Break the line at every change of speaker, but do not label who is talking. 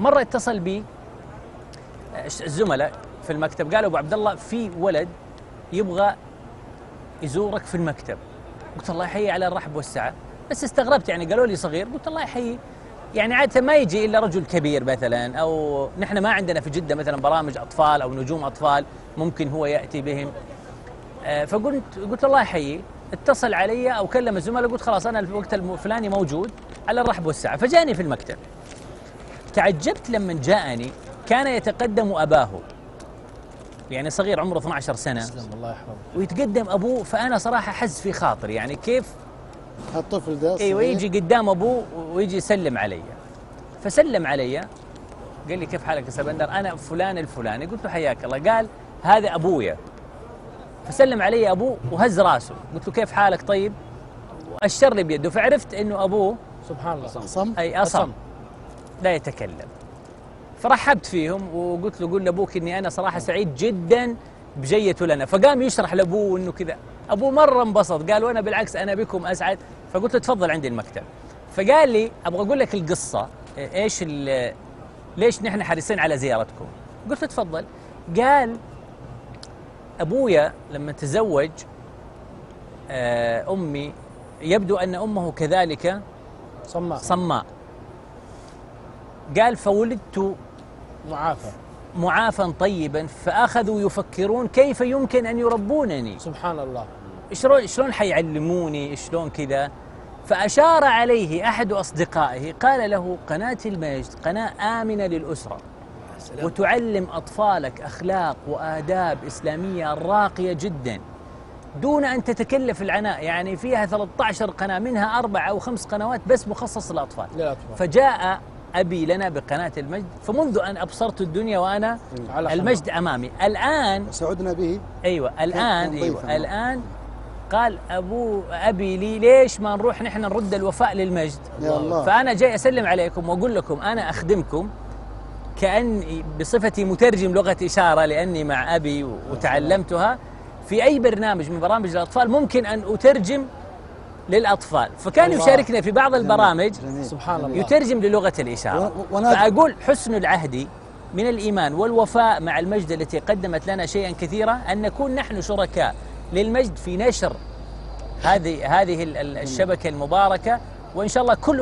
مرة اتصل بي الزملاء في المكتب قالوا أبو عبد الله في ولد يبغى يزورك في المكتب. قلت الله يحيي على الرحب والسعة. بس استغربت يعني قالوا لي صغير. قلت الله يحيي يعني عادة ما يجي إلا رجل كبير مثلا أو نحن ما عندنا في جدة مثلا برامج أطفال أو نجوم أطفال ممكن هو يأتي بهم. آه، فقلت قلت الله يحيي اتصل علي أو كلم الزملاء قلت خلاص أنا الوقت الفلاني موجود على الرحب والسعة. فجاني في المكتب. تعجبت لما جاءني كان يتقدم أباه. يعني صغير عمره 12 سنة.
تسلم الله يحفظه
ويتقدم أبوه فأنا صراحة حز في خاطري. يعني كيف؟
الطفل ده أيوه.
يجي قدام أبوه ويجي يسلم علي. فسلم علي. قال لي كيف حالك يا سبندر أنا فلان الفلاني. قلت له حياك الله. قال هذا أبويا. فسلم علي أبوه وهز راسه. قلت له كيف حالك طيب؟ وأشر لي بيده. فعرفت إنه أبوه
سبحان الله.
صم
أي أصم. لا يتكلم. فرحبت فيهم وقلت له قول لابوك إني أنا صراحة سعيد جدا بجيته لنا. فقام يشرح لأبوه إنه كذا. ابوه مرة انبسط قال وأنا بالعكس أنا بكم أسعد. فقلت له تفضل عندي المكتب. فقال لي أبغى أقول لك القصة. إيش ال- ليش نحن حريصين على زيارتكم؟ قلت له تفضل. قال أبويا لما تزوج آه، أمي يبدو أن أمه كذلك
صماء.
صماء. قال فولدت
معافى
معافى طيبا فأخذوا يفكرون كيف يمكن أن يربونني.
سبحان الله
شلون شلون حيعلموني؟ شلون كذا؟ فأشار عليه أحد أصدقائه قال له قناة المجد قناة آمنة للأسرة وتعلم أطفالك أخلاق وآداب إسلامية راقية جدا دون أن تتكلف العناء. يعني فيها 13 قناة منها أربع أو خمس قنوات بس مخصص للأطفال.
للأطفال.
فجاء أبي لنا بقناة المجد فمنذ أن أبصرت الدنيا وأنا
على.
المجد أمامي. الآن
سعدنا به.
أيوة الآن أيوة. الآن قال أبو أبي لي ليش ما نروح نحن نرد الوفاء للمجد؟
يا الله.
فأنا جاي أسلم عليكم وأقول لكم أنا أخدمكم كأني بصفتي مترجم لغة إشارة لأني مع أبي وتعلمتها. في أي برنامج من برامج الأطفال ممكن أن أترجم للأطفال. فكان. يشاركنا في بعض البرامج
جميل.
سبحان الله.
يترجم للغة الإشارة.
و-
فأقول حسن العهد من الإيمان والوفاء مع المجد التي قدمت لنا شيئا كثيرا أن نكون نحن شركاء للمجد في نشر هذه هذه ال- ال- الشبكة المباركة. وإن شاء الله كل